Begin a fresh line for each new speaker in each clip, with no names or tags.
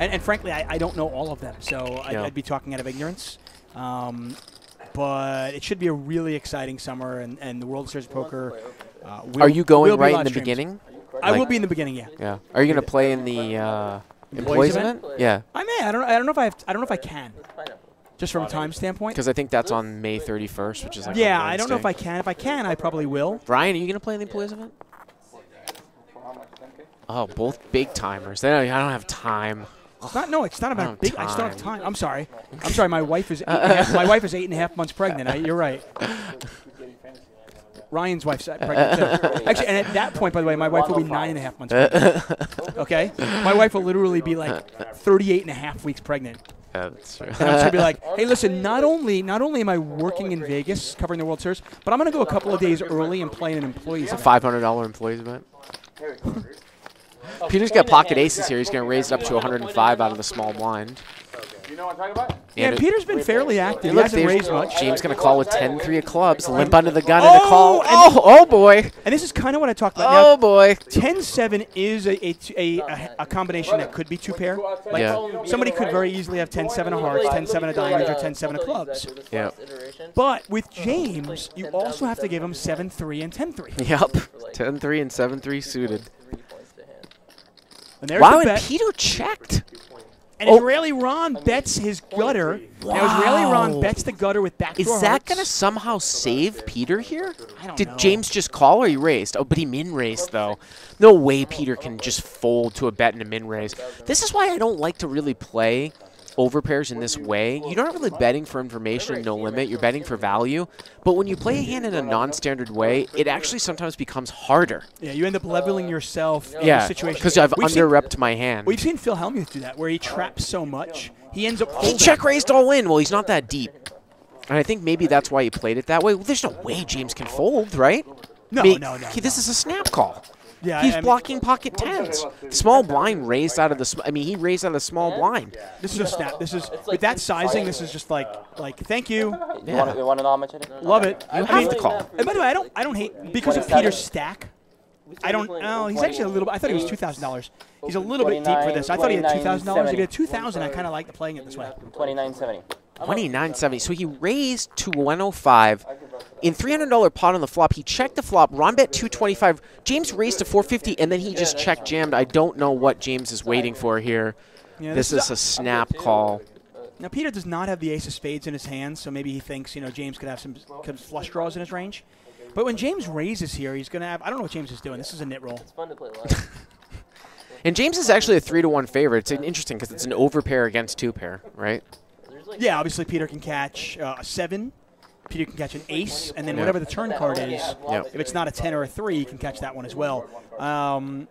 And, and frankly, I, I don't know all of them, so I'd, I'd be talking out of ignorance. Um, but it should be a really exciting summer, and, and the World Series of Poker. Uh, will,
Are you going right in the
streamed.
beginning?
I will be in the beginning. Yeah,
Yeah. Are you going to play in the uh,
Employees
employees
event?
event? Yeah.
I may. I don't. I don't know if I have. I don't know if I can. Just from a time standpoint.
Because I think that's on May 31st, which is like
Yeah, I don't know if I can. If I can, I probably will.
Brian, are you going to play in the employees event? Oh, both big timers. They don't, I don't have time.
It's not. No, it's not about
don't
big. I just don't have
time.
time. I'm sorry. I'm sorry. My wife is. Eight and a half, my wife is eight and a half months pregnant. I, you're right. Ryan's wife's pregnant too. Actually, and at that point, by the way, my wife will be nine and a half months pregnant. Okay, my wife will literally be like 38 and a half weeks pregnant.
Yeah, that's true.
And I'm just gonna be like, hey, listen, not only not only am I working in Vegas covering the World Series, but I'm gonna go a couple of days early and play in an employees. event.
$500 employees event. Peter's got pocket aces here. He's going to raise it up to 105 out of the small blind.
You know what I'm talking about?
Yeah,
And
Peter's been fairly active. He hasn't raised much.
James going to call with 10-3 of clubs, limp under the gun and a
Oh,
call.
and
Oh, oh boy.
And this is kind of what I talked about.
Oh
Now,
boy.
10-7 is a, a, a, a, a combination that could be two pair. Like
Yeah.
somebody could very easily have 10-7 of hearts, 10-7 of diamonds, or 10-7 of clubs.
Yeah.
But with James, you also have to give him 7-3 and 10-3.
Yep. 10-3 and 7-3 suited. Wow, and. Peter checked.
And
Oh.
Israeli Ron bets his gutter. Now Israeli Ron
Wow.
bets the gutter with backdoor
Is that going to somehow save Peter here? Did
know.
James just call or he raised? Oh, but he min raised though. No way Peter can just fold to a bet and a min raise. This is why I don't like to really play overpairs in this way. You're not really betting for information and no limit. You're betting for value. But when you play a hand in a non-standard way, it actually sometimes becomes harder.
Yeah, you end up leveling yourself
Yeah,
situation.
because I've under-repped my hand.
We've seen Phil Hellmuth do that, where he traps so much, he ends up
He check raised all in. Well, he's not that deep. And I think maybe that's why he played it that way. Well, there's no way James can fold, right?
No,
I mean,
no, no,
he- This is a snap call.
Yeah,
He's
I mean-
blocking pocket tens. Small blind raised out of the. Sm- I mean, he raised out of the small blind.
This is a snap. This is with that sizing. This is just like like thank you,
You want
Yeah.
to, you want to know how much it is?
love it.
You
I
have
mean,
to call.
And by the way, I don't I don't hate because of Peter's stack. I don't. Oh, he's actually a little. I thought he was two thousand dollars. He's a little bit deep for this. I thought he had two thousand dollars. If he had two thousand, I kind of liked playing it this way.
Twenty-nine seventy.
2970. So he raised to 105. In $300 pot on the flop, he checked the flop. Ron bet 225. James raised to 450, and then he just check jammed. I don't know what James is waiting for here.
Yeah,
This is a snap call.
Now Peter does not have the ace of spades in his hand, so maybe he thinks you know James could have some could flush draws in his range. But when James raises here, he's gonna have. I don't know what James is doing. This is a nit roll.
It's Fun to play live.
And James is actually a 3 to 1 favorite. It's interesting because it's an overpair against two pair, right?
Yeah, obviously Peter can catch uh, a seven. Peter can catch an ace, and then
Yeah.
whatever the turn card is,
Yeah.
if it's not a ten or a three, he can catch that one as well. Um,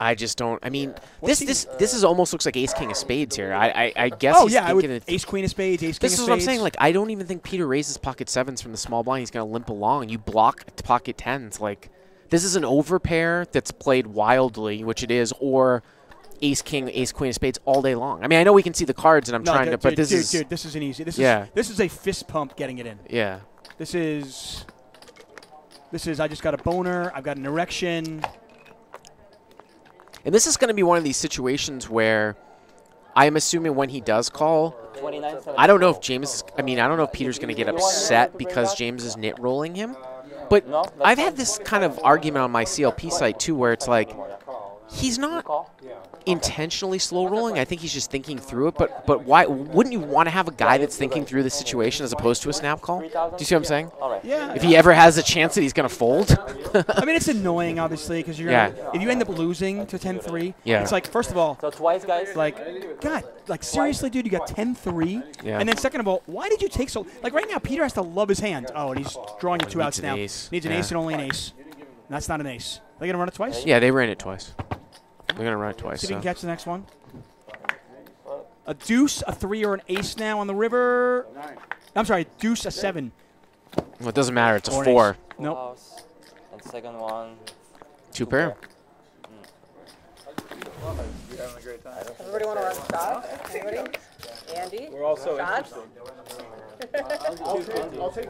I just don't. I mean, this this this is almost looks like Ace King of Spades here. I I, I guess.
oh
he's
yeah, I would ace queen of spades, ace king of Spanish.
This
of
is what I'm saying. Like, I don't even think Peter raises pocket sevens from the small blind. He's going to limp along. You block t- pocket tens. Like, this is an overpair that's played wildly, which it is, or ace king, ace queen of spades all day long. I mean, I know we can see the cards, and I'm
no,
trying
dude,
to, but
dude,
this
dude,
is
dude, this is an easy. This
Yeah.
is this is a fist pump getting it in.
yeah.
This is this is I just got a boner. I've got an erection.
And this is going to be one of these situations where I'm assuming when he does call, I don't know if James. Is, I mean, I don't know if Peter's going to get upset because James is nit rolling him. But I've had this kind of argument on my CLP site too, where it's like he's not
Call.
intentionally slow rolling. I think he's just thinking through it. But but why wouldn't you want to have a guy that's thinking through the situation as opposed to a snap call? Do you see what I'm saying?
Yeah.
If he ever has a chance that he's going to fold,
I mean, it's annoying, obviously, because you're
Yeah.
gonna, if you end up losing to 10-3,
Yeah.
it's like first of all,
So twice, guys.
like God, like seriously, dude, you got 10-3,
Yeah.
and then second of all, why did you take so? Like right now, Peter has to love his hand. Oh, and he's drawing you oh, two
Needs
outs
an
now.
ace.
Needs an
Yeah.
ace and only an ace. That's not an ace. They gonna run it twice?
yeah, they ran it twice. They're going to run it twice.
See if you
So.
can catch the next one. A deuce, a three, or an ace now on the river. I'm sorry, deuce, a seven.
Well, it doesn't matter. It's a
Or an
four.
ace. Nope.
House. And second one.
Two pair.
Everybody want to run shots? Anybody? Andy? We're also interested.
I'll take, I'll take,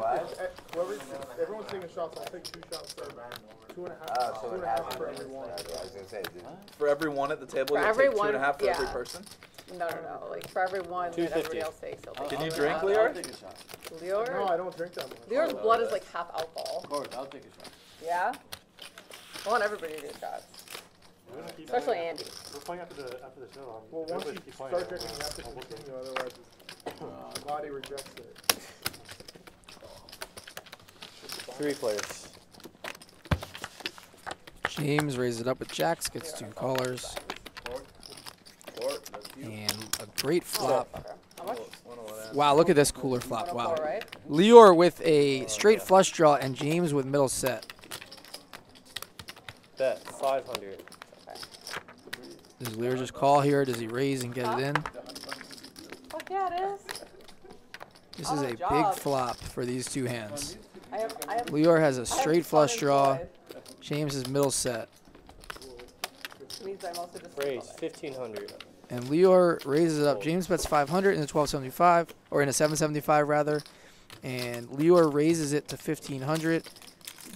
whoever, everyone's taking shots, I'll take two shots, ah, so two and a half, two and a half for everyone.
I was gonna say, dude.
For everyone at the table,
For
you'll take two
everyone,
and a half for every
yeah.
person.
No, no, no. Like for every one that everybody else takes, he'll take
Can you drink,
I'll, I'll
Lior?
take a shot.
Lior?
No, I don't drink that much.
Lior's oh, blood is like half alcohol.
Of course, I'll take a shot.
Yeah? I want everybody to do shots. Especially Andy.
We're playing after the after the show.
Well, once you start drinking, you have to continue, otherwise Uh, the body rejects it.
Three players.
James raises it up with jacks, gets two callers,
Court, that's you.
and a great oh, flop.
Okay. How much?
Oh, oh wow, look at this cooler flop. Wow.
right?
Lior with a straight flush draw and James with middle set.
Bet 500.
Does Lior just call here? Does he raise and get it in?
Fuck yeah, it is.
This is a big flop for these two hands.
I have, I have,
Lior has a straight flush draw.
inside.
James is middle set.
Means I mostly just
Raise 1500.
And Lior raises it up. James bets 500 in the 1275, or in a 775 rather. And Lior raises it to 1500.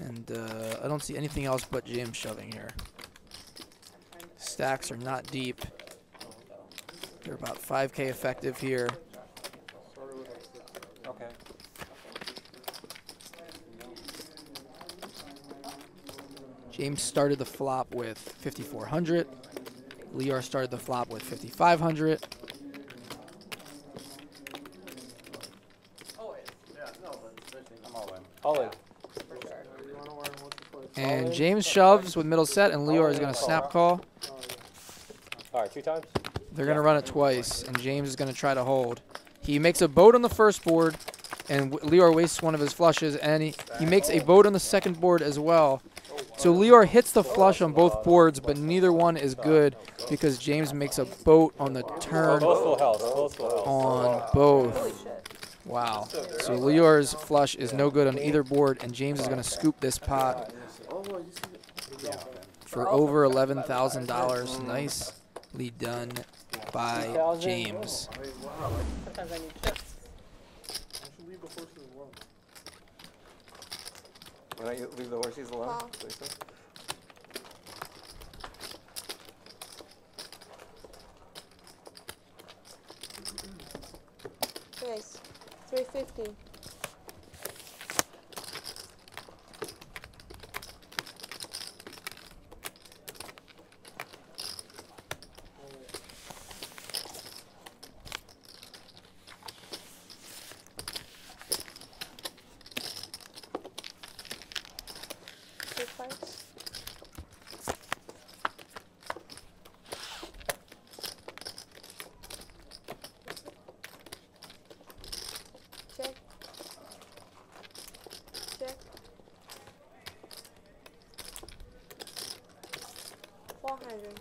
And uh, I don't see anything else but James shoving here. Stacks are not deep. They're about 5k effective here.
Okay.
James started the flop with 5400. Lior started the flop with 5500.
All.
And James shoves with middle set, and Lior is going to snap call.
All right, two times.
They're going to run it twice, and James is going to try to hold. He makes a boat on the first board, and Lior wastes one of his flushes, and he, he makes a boat on the second board as well. So Lior hits the flush on both boards, but neither one is good because James makes a boat on the turn
Both. Both full house.
on both. Wow. So Lior's flush is no good on either board, and James is going to scoop this pot for over $11,000. Nicely done by James.
sometimes I need chips.
should leave the horses alone.
Why don't you leave the horses alone, Lisa?
Nice. 350. Two fives. Check. Check. Four hundred.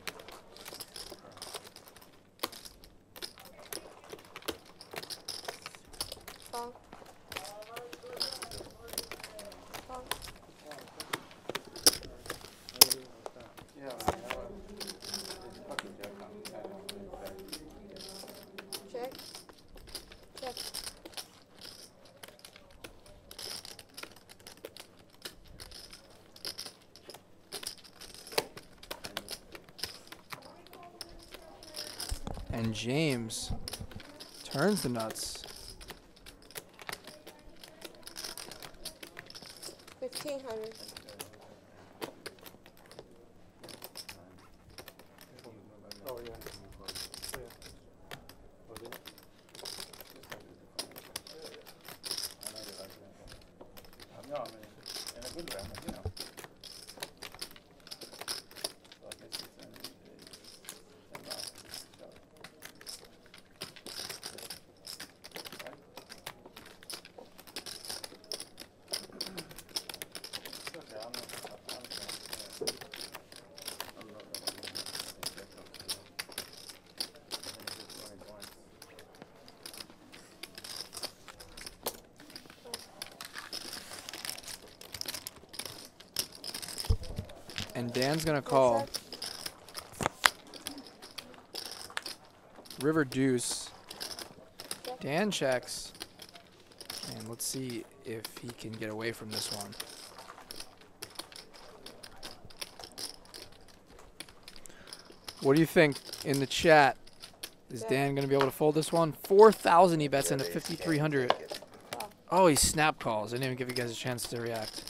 Call. Call. Check. Check.
And James turns the nuts.
Fifteen hundred.
Oh yeah.
No, I mean, in a good way, I mean, you know. So I guess it's, uh, it's, uh, so- It's okay, I'm not- I'm not- yeah. I'm not gonna- it's okay. I think it's twenty points.
And Dan's going to call. River deuce. Dan checks. And let's see if he can get away from this one. What do you think in the chat? Is Dan going to be able to fold this one? 4,000 he bets into 5,300. Oh, he snap calls. I didn't even give you guys a chance to react.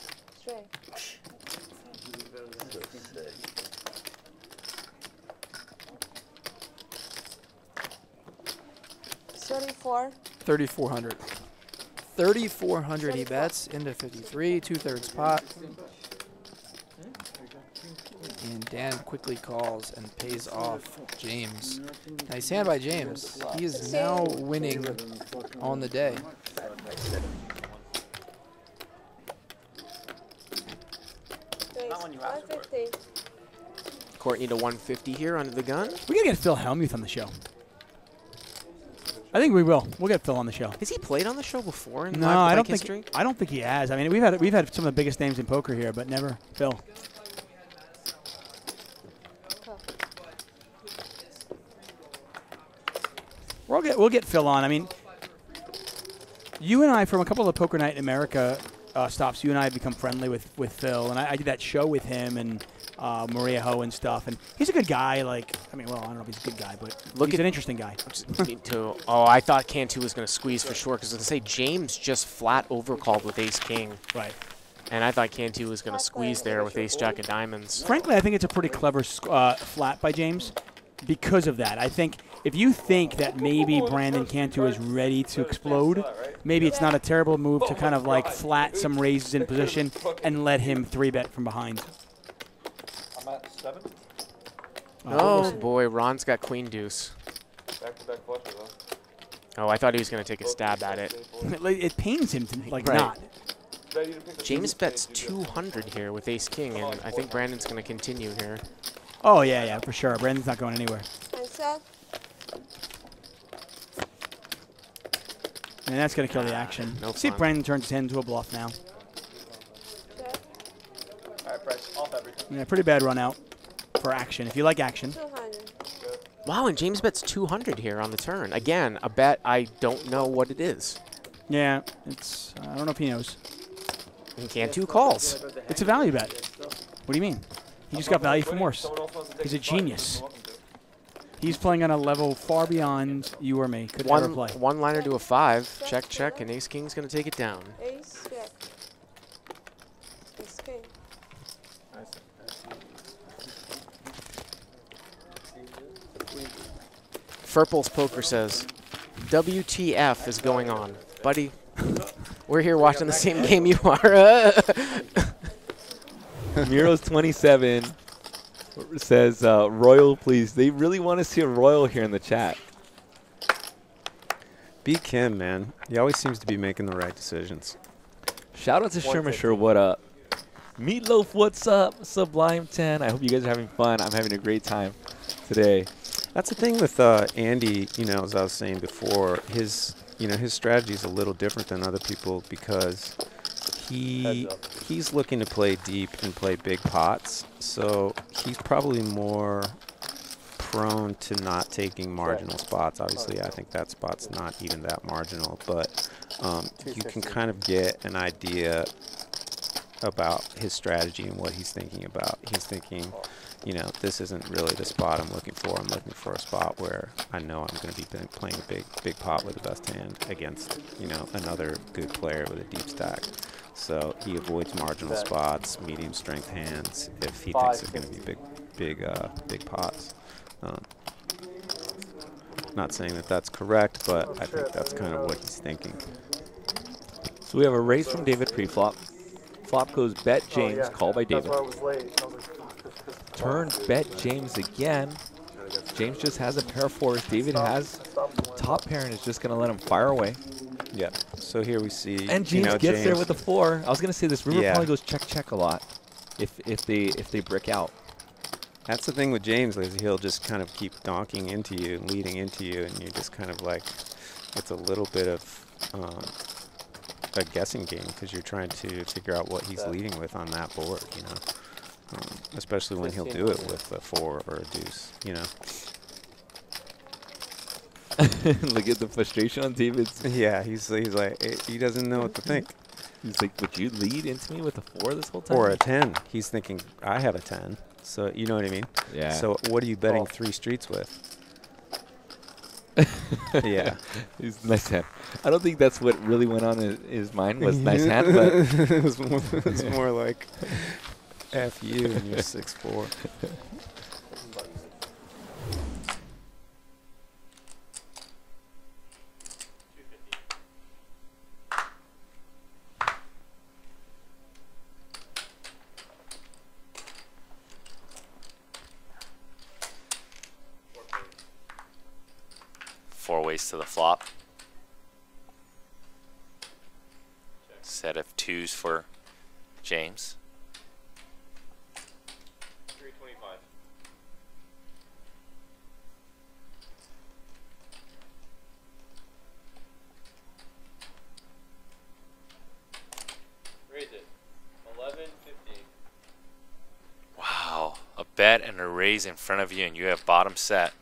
34.
3,400. 3,400 he bets into 53, two-thirds pot. And Dan quickly calls and pays off James. Nice hand by James. He is now winning on the day.
Courtney to 150 here under the gun.
We gotta get Phil Hellmuth on the show. I think we will. We'll get Phil on the show.
Has he played on the show before in
No, I don't think.
history?
I don't think he has. I mean, we've had we've had some of the biggest names in poker here, but never Phil. We'll get we'll get Phil on. I mean, you and I from a couple of Poker Night in America uh, stops. You and I have become friendly with with Phil, and I, I did that show with him and uh, Maria Ho and stuff. And he's a good guy. Like, I mean, well, I don't know if he's a good guy, but
Look
he's
at-
an interesting guy.
To- oh, I thought Cantu was going to squeeze for sure because I was going to say James just flat overcalled with Ace King.
Right.
And I thought Cantu was going to squeeze there with Ace Jack of Diamonds.
Frankly, I think it's a pretty clever uh, flat by James because of that. I think if you think that maybe Brandon Cantu is ready to explode, maybe it's not a terrible move to kind of like flat some raises in position and let him three bet from behind.
I'm seven.
Oh, oh boy, Ron's got Queen Deuce.
Back to back flushes, though.
Oh, I thought he was going to take a stab at it.
It pains him to like
Right.
not.
James bets 200 here with Ace King, and I think Brandon's going to continue here.
Oh yeah, yeah, for sure. Brandon's not going anywhere. And that's gonna kill the ah, action.
no
See if. Brandon turns his hand into a bluff now.
Alright, Bryce, off everything.
Yeah, pretty bad run out for action. If you like action.
Wow, and James bets 200 here on the turn. Again, a bet I don't know what it is.
Yeah, it's. Uh, I don't know if he knows.
And Cantu calls.
It's a value bet. What do you mean? He just got value from worse. He's a genius. He's playing on a level far beyond you or me could ever play.
one liner to a five. Check, check, and Ace King's going to take it down.
Ace jack. Ace king.
Furple's Poker says, WTF is going on? Buddy, we're here watching the same game you are.
Miro's 27 says, uh, Royal, please. They really want to see a Royal here in the chat.
Beat Kim, man. He always seems to be making the right decisions.
Shout out to Shermisher, what up? Meatloaf, what's up? Sublime 10. I hope you guys are having fun. I'm having a great time today.
That's the thing with uh, Andy. You know, as I was saying before, his you know his strategy is a little different than other people because he he's looking to play deep and play big pots. So he's probably more prone to not taking marginal spots. Obviously, I think that spot's not even that marginal, but um, you can kind of get an idea about his strategy and what he's thinking about. He's thinking, you know, this isn't really the spot I'm looking for. I'm looking for a spot where I know I'm going to be playing- playing a big, big pot with the best hand against, you know, another good player with a deep stack. So he avoids marginal spots, medium strength hands if he thinks it's going to be big, big, uh, big pots. Um, not saying that that's correct, but I think that's kind of what he's thinking.
So we have a raise from David pre-flop. Flop goes bet
Oh,
James,
yeah.
call by
That's
David. Turn bet James again. James just has a pair of fours. David has top pair and is just going to let him fire away.
Yeah. So here we see.
And
you
James
know,
gets there with the four. I was going to say this river
Yeah.
probably goes check check a lot if if they if they brick out.
That's the thing with James, is he'll just kind of keep donking into you and leading into you, and you're just kind of like, it's a little bit of um, a guessing game because you're trying to figure out what he's leading with on that board, you know. Um, especially when he'll do it with a four or a deuce, you know.
Look at the frustration on David's.
Yeah, he's he's like eh, he doesn't know what to think.
He's like, would you lead into me with a four this whole time?
Or a ten. He's thinking I have a ten. So you know what I mean?
Yeah.
So what are you betting
Oh.
three streets with? yeah.
He's nice hand. I don't think that's what really went on in his mind was nice hand, but
it was more, it was more like F you and you're six. Four
ways to the flop. Set of twos for James.
325. Raise it. 1150.
Wow, a bet and a raise in front of you, and you have bottom set.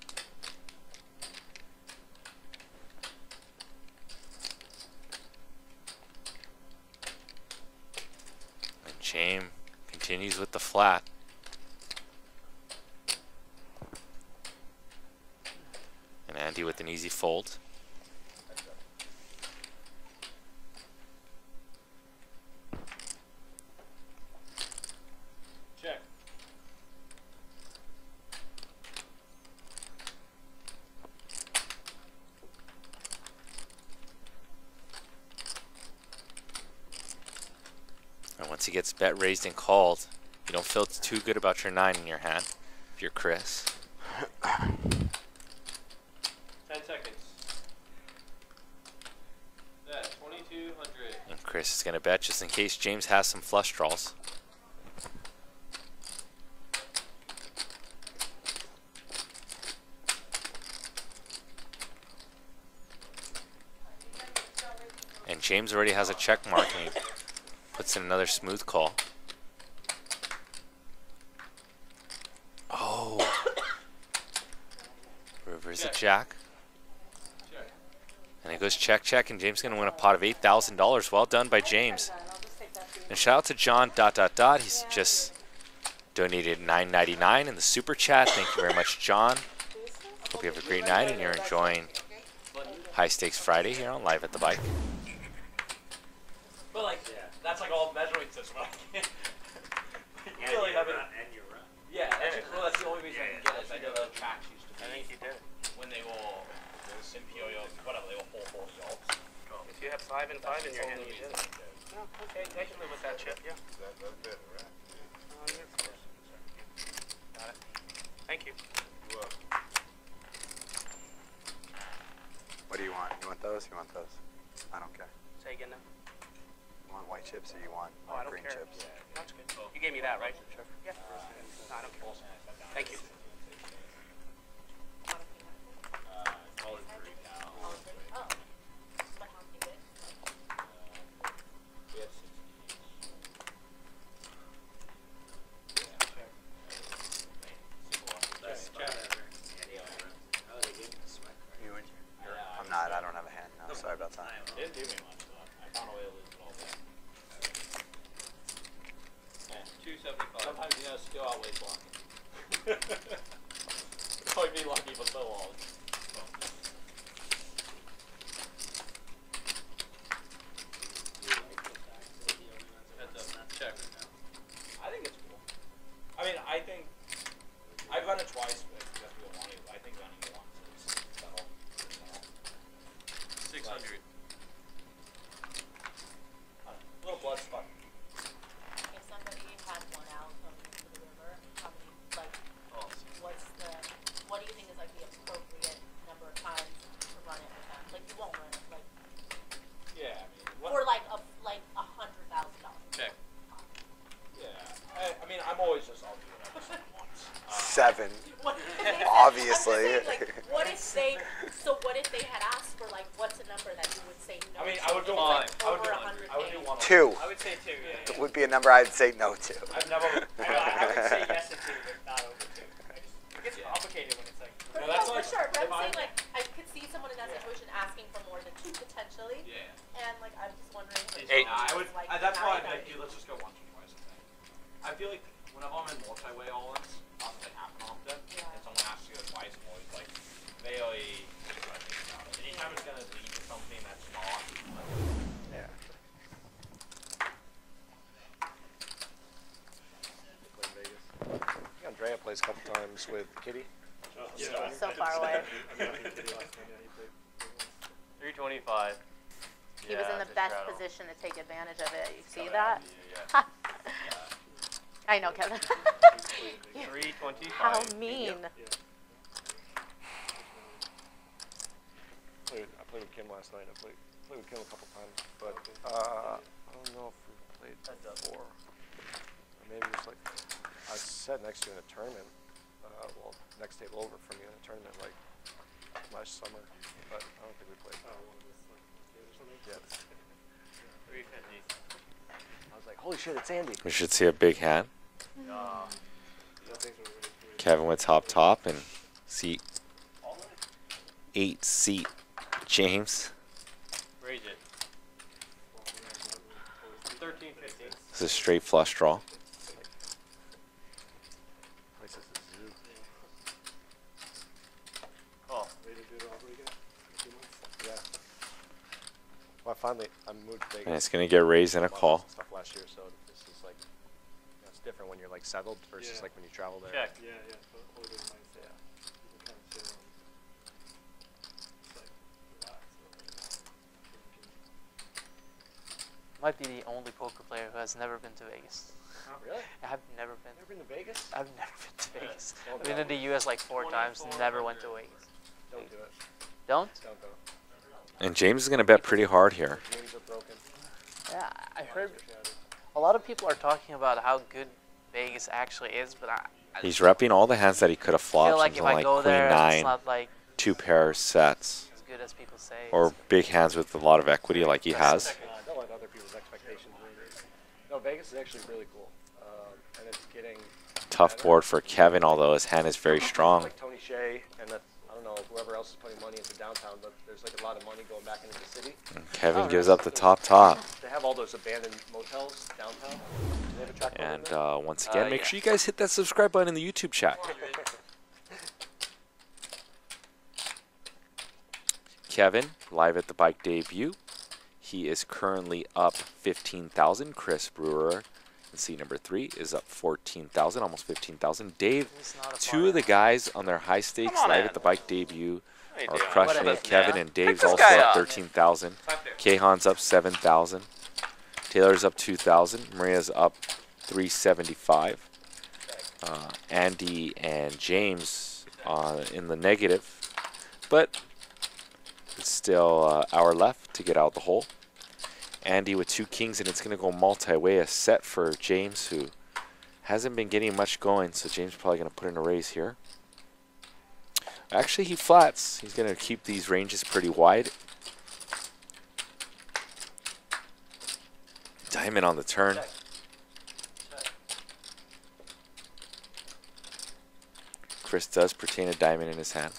And James continues with the flat. And Andy with an easy fold.
Check.
And raised and called, you don't feel too good about your nine in your hand if you're Chris.
10 seconds. That 2200.
And Chris is going to bet just in case James has some flush draws. And James already has a check mark and he puts in another smooth call. Oh. River's a jack. And it goes check, check, and James is going to win a pot of $8,000. Well done by James. And shout out to John dot dot dot. He's just donated $9.99 in the super chat. Thank you very much, John. Hope you have a great night and you're enjoying High Stakes Friday here on Live at the Bike.
But like, yeah, that's like all measuring system. I can't. really, I mean, yeah, that's, just, well, that's the only reason I can get it. is I know the tracks used to be. I think he did. When they all, those Imperial, whatever, they all full full shelves.
If you have five and five in your hand, you did it. Oh, okay, I can live with that chip, yeah. Oh, you're close. Got it. Thank you.
What do you want? You want those? You want those? I don't care.
Say again now.
You want white chips or you want
Oh, I don't
green
care.
chips?
That's good. You gave me that, right? Sure. Yeah. No, I don't care. Thank you.
You that.
Didn't do me much, but I found a way to lose it all day. Yeah, 275. Sometimes you know skill outweighs blocking. Probably be lucky, but so long. Heads up, check. I think it's cool. I mean, I think I've run it twice, but because we don't want to. I think running it once is settle. Six hundred. Little blood spot.
If somebody had one out from the river, how many, like, what's the, what do you think is like the appropriate number of times to run it with them? Like, you won't run it, like,
Yeah, I mean, what?
for like a, like a hundred thousand dollars.
Check. Yeah, I, I mean, I'm always just I'll do it every single once. Uh,
Seven.
What if they said-
Obviously.
I'm just saying, like, what if they, so what if they had asked for like, what's a number that you would say no
I mean,
to,
I would do
and
one.
it's, like,
I would do
over a
one.
hundred
I would do
K?
one.
Two.
I would say two. Yeah.
It would be a number I'd say no to.
I've never. I, I would say yes to two, but not over two. I just, it gets complicated when it's like.
For,
No,
no,
that's
for
like,
sure, but
if
I'm saying
I'm-
like, I could see someone that situation asking for more than two potentially.
Yeah.
And like I'm just wondering. if
Eight.
it's
I would.
like
I, that's why
nine
I'd
out
like, dude, let's just go once or twice. I think. I feel like whenever I'm in multi-way all-ins, not that they happen often, and someone asks you go twice, I'm always like, very. I think about it. Anytime it's gonna lead to something that's not.
Yeah.
Andrea plays a couple times with Kitty.
So far away.
Three twenty-five.
He was in the best position to take advantage of it. You see that?
Yeah.
I know, Kevin.
Three twenty-five.
How mean.
Played, I played with Kim last night. I played, played with Kim a couple times, but uh, I don't know if we played before. Or maybe it was like I sat next to you in a tournament. Uh, well, next table over from you in a tournament like last summer, but I don't think we played. Yeah.
Three fifty.
I was like, holy shit, it's Andy.
We should see a big hand. Kevin with top top and seat eight seat James.
Raise it. Thirteen fifty.
This is a straight flush draw.
Place is a zoo.
Call.
Yeah. Well, I finally I moved to Vegas.
And it's gonna get raised in a call.
Stuff last year, so this is like, you know, it's different when you're like settled versus
Yeah.
like when you travel there.
Check.
Yeah, yeah. So totally different mindset. You can kind of sit around. It's like relax.
Might be the only poker player who has never been to Vegas.
Really?
I've never been.
Never been to Vegas?
I've never been to Vegas.
Don't
I've been
go.
to the U.S. like four times, never went to Vegas.
Don't do it.
Don't?
Don't go.
And James is gonna bet pretty hard here.
Games are broken.
Yeah, I heard a lot of people are talking about how good Vegas actually is, but I, I
He's repping all the hands that he could have
feel
flopped
like
into
if I
like
go
queen
there,
nine,
it's not like
two pair sets,
as good as people say.
or big hands with a lot of equity like he has.
Uh, don't let other people's expectations. No, Vegas is actually really cool. Um, and it's getting
Tough board for Kevin, although his hand is very strong.
like Tony Hsieh and that's, I don't know whoever else is putting money into downtown, but there's like a lot of money going back into the city.
Kevin gives up the top top.
They have all those abandoned motels downtown. Do they have a track over
And uh, once again,
Uh,
make
yeah.
sure you guys hit that subscribe button in the YouTube chat. Kevin, live at the bike debut. He is currently up 15,000. Chris Brewer in seat number three is up 14,000, almost 15,000. Dave, two of the guys on their high stakes live at the bike debut are crushing it. Kevin and Dave's also up
up.
13,000.
Clap.
Kahan's up 7,000. Taylor's up 2,000. Maria's up 375. Uh, Andy and James uh, in the negative, but it's still uh, hour left to get out the hole. Andy with two kings, and it's going to go multi-way. A set for James, who hasn't been getting much going, so James probably going to put in a raise here. Actually, he flats. He's going to keep these ranges pretty wide. Diamond on the turn. Chris does pertain a diamond in his hand.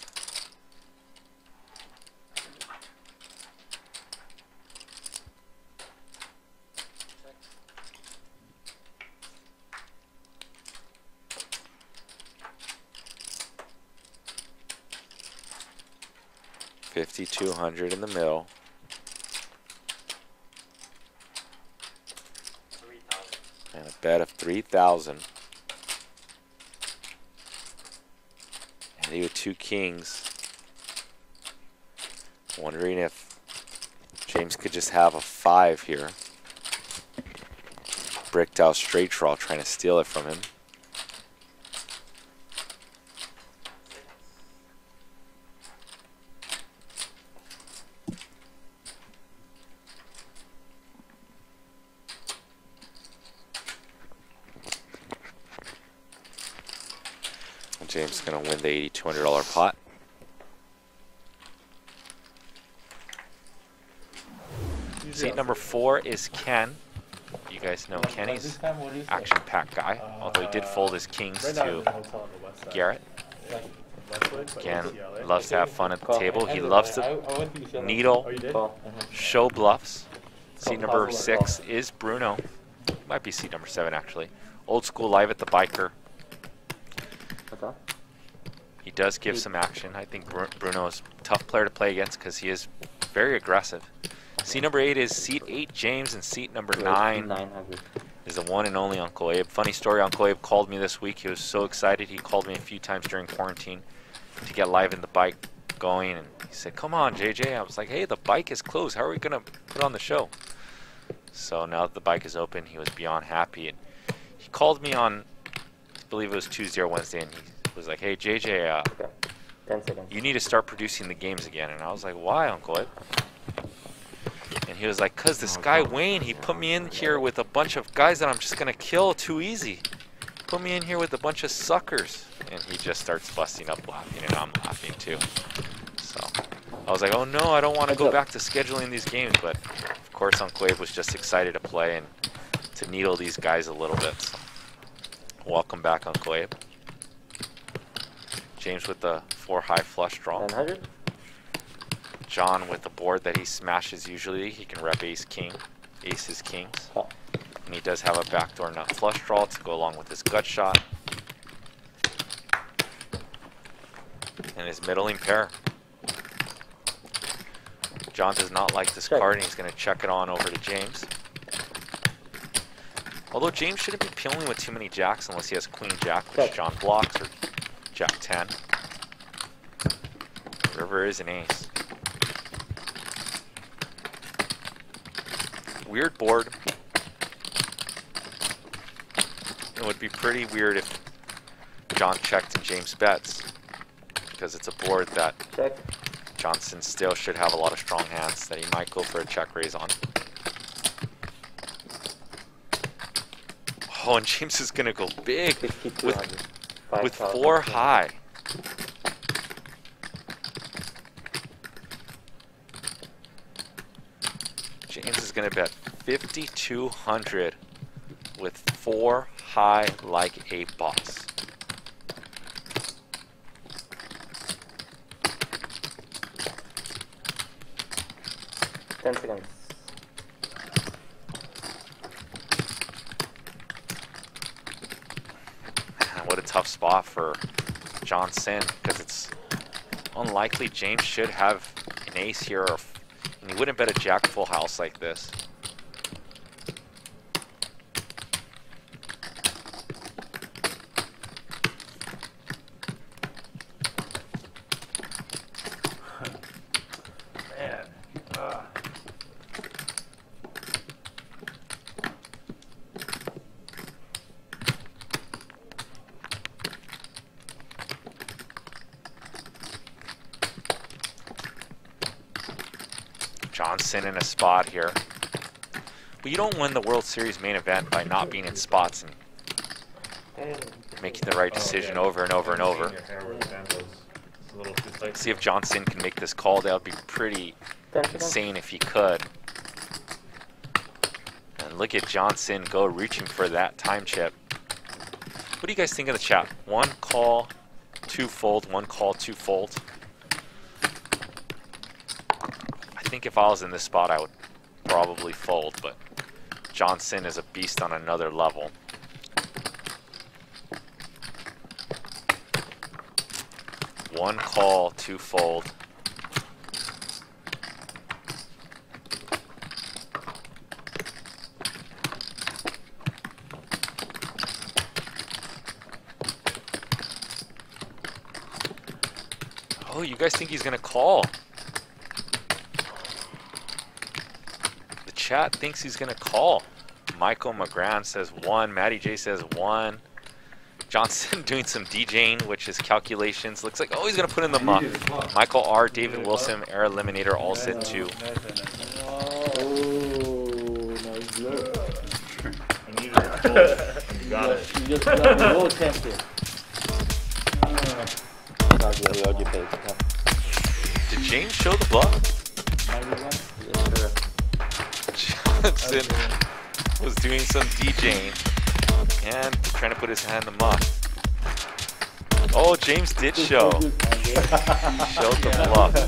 Fifty-two hundred in the middle. And a bet of three thousand. And he with two kings. Wondering if James could just have a five here. Bricked out straight draw, trying to steal it from him. And James is going to win the $8,200 pot. Seat number four is Ken. You guys know Kenny's action-packed guy, although he did fold his kings
Right now I'm in
to
a hotel on the west side.
Garrett. Again, loves to have fun at the table. He loves to needle, show bluffs. Seat number six is Bruno. Might be seat number seven, actually. Old school live at the biker. Does give some action. I think Bru- Bruno is a tough player to play against because he is very aggressive. Seat number eight is seat eight, James, and seat number nine is the one and only Uncle Abe. Funny story, Uncle Abe called me this week. He was so excited. He called me a few times during quarantine to get live in the bike going. And he said, come on, JJ. I was like, hey, the bike is closed. How are we going to put on the show? So now that the bike is open, he was beyond happy. And he called me on, I believe it was Tuesday or Wednesday, and he was like, hey, JJ, uh, you need to start producing the games again. And I was like, why, Uncle Abe? And he was like, cause this guy Wayne, he put me in here with a bunch of guys that I'm just gonna kill too easy. Put me in here with a bunch of suckers. And he just starts busting up laughing and I'm laughing too. So I was like, oh no, I don't want to go back to scheduling these games. But of course Uncle Abe was just excited to play and to needle these guys a little bit. So welcome back, Uncle Abe. James with the four high flush draw.
900?
John with the board that he smashes usually. He can rep ace king, aces kings. And he does have a backdoor nut flush draw to go along with his gut shot. And his middling pair. John does not like this card and he's going to check it on over to James. Although James shouldn't be peeling with too many jacks unless he has queen jack, which John blocks, or jack 10. River is an ace. Weird board. It would be pretty weird if John checked and James bets. Because it's a board that John Cynn still should have a lot of strong hands that he might go for a check raise on. Oh, and James is going to go big with, with four high. James is going to bet 5,200 with four high like a boss.
Ten seconds.
Man, What a tough spot for John Cynn because it's unlikely James should have an ace here or and he wouldn't bet a jack full house like this.
Man. Uh,
John Cynn in a spot here. But you don't win the World Series main event by not being in spots and making the right decision over and over and over. See if John Cynn can make this call. That would be pretty insane if he could. And look at John Cynn go reaching for that time chip. What do you guys think of the chat? One call, two fold, one call, two fold. I think if I was in this spot, I would probably fold, but John Cynn is a beast on another level. One call, two fold. Oh, you guys think he's gonna call? Chat thinks he's gonna call. Michael McGran says one. Matty J says one. John Cynn doing some DJing, which is calculations. Looks like, oh, he's going to put in the muck. Michael R, David Wilson, Air Eliminator, all sit two.
You got it.
You just got the whole temple.
Did James show the was doing some DJing and trying to put his hand in the muck. Oh, James did show. Showed the bluff.